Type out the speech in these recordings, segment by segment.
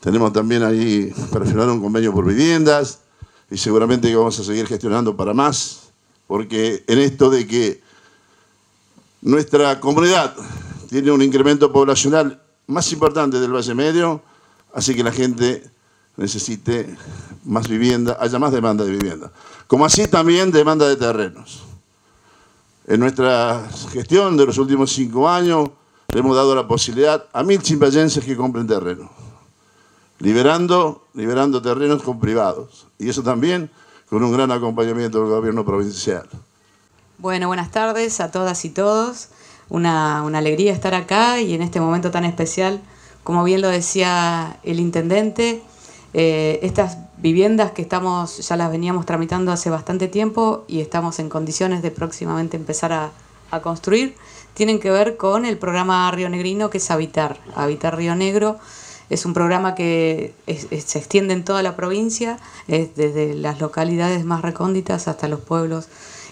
Tenemos también ahí para firmar un convenio por viviendas y seguramente que vamos a seguir gestionando para más, porque en esto de que nuestra comunidad tiene un incremento poblacional más importante del Valle Medio, así que la gente necesite más vivienda, haya más demanda de vivienda. Como así también demanda de terrenos. En nuestra gestión de los últimos cinco años le hemos dado la posibilidad a mil chimpayenses que compren terreno liberando, liberando terrenos con privados. Y eso también con un gran acompañamiento del gobierno provincial. Bueno, buenas tardes a todas y todos. Una, alegría estar acá y en este momento tan especial, como bien lo decía el intendente, eh, estas viviendas que estamos, ya las veníamos tramitando hace bastante tiempo y estamos en condiciones de próximamente empezar a, a construir, tienen que ver con el programa Río Negrino que es Habitar, Habitar Río Negro es un programa que se extiende en toda la provincia, desde las localidades más recónditas hasta los pueblos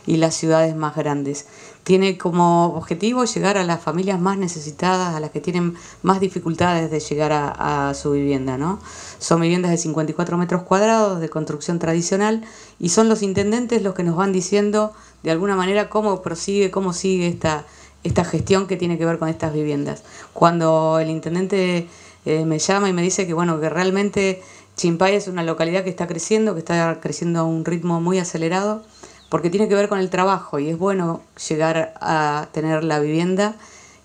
y las ciudades más grandes. Tiene como objetivo llegar a las familias más necesitadas, a las que tienen más dificultades de llegar a, su vivienda. ¿no? Son viviendas de 54 metros cuadrados de construcción tradicional y son los intendentes los que nos van diciendo de alguna manera cómo prosigue, cómo sigue esta, esta gestión que tiene que ver con estas viviendas. Cuando el intendente eh, me llama y me dice que bueno, que realmente Chimpay es una localidad que está creciendo, que está creciendo a un ritmo muy acelerado, porque tiene que ver con el trabajo y es bueno llegar a tener la vivienda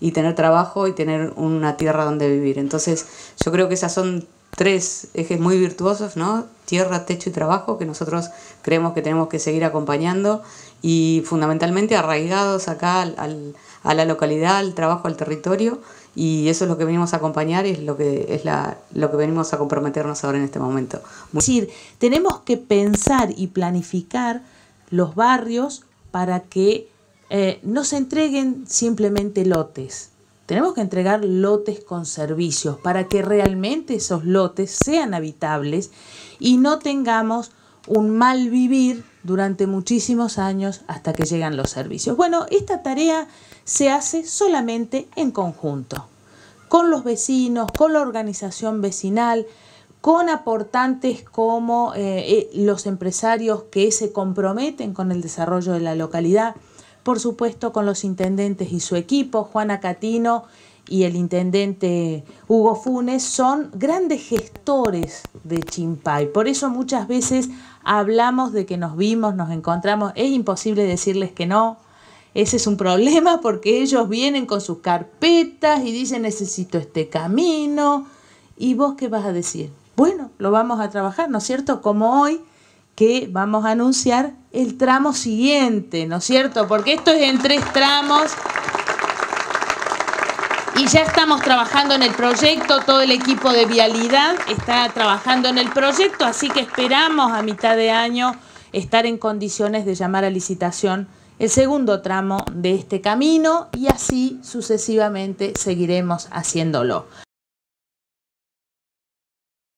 y tener trabajo y tener una tierra donde vivir. Entonces, yo creo que esas son tres ejes muy virtuosos, ¿no? Tierra, techo y trabajo, que nosotros creemos que tenemos que seguir acompañando y fundamentalmente arraigados acá al, a la localidad, al trabajo, al territorio y eso es lo que venimos a acompañar y es lo que es la, lo que venimos a comprometernos ahora en este momento. Es decir, tenemos que pensar y planificar los barrios para que eh, no se entreguen simplemente lotes. Tenemos que entregar lotes con servicios para que realmente esos lotes sean habitables y no tengamos un mal vivir durante muchísimos años hasta que llegan los servicios. Bueno, esta tarea se hace solamente en conjunto, con los vecinos, con la organización vecinal, con aportantes como eh, eh, los empresarios que se comprometen con el desarrollo de la localidad, por supuesto con los intendentes y su equipo, Juana Catino y el intendente Hugo Funes son grandes gestores de Chimpay. Por eso muchas veces hablamos de que nos vimos, nos encontramos. Es imposible decirles que no. Ese es un problema porque ellos vienen con sus carpetas y dicen necesito este camino. ¿Y vos qué vas a decir? Bueno, lo vamos a trabajar, ¿no es cierto? Como hoy que vamos a anunciar el tramo siguiente, ¿no es cierto? Porque esto es en tres tramos y ya estamos trabajando en el proyecto, todo el equipo de vialidad está trabajando en el proyecto, así que esperamos a mitad de año estar en condiciones de llamar a licitación el segundo tramo de este camino y así sucesivamente seguiremos haciéndolo.